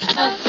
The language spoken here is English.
Oh.